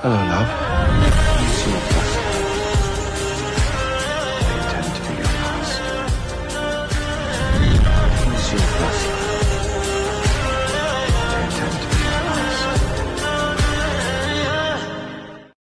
Hello, love.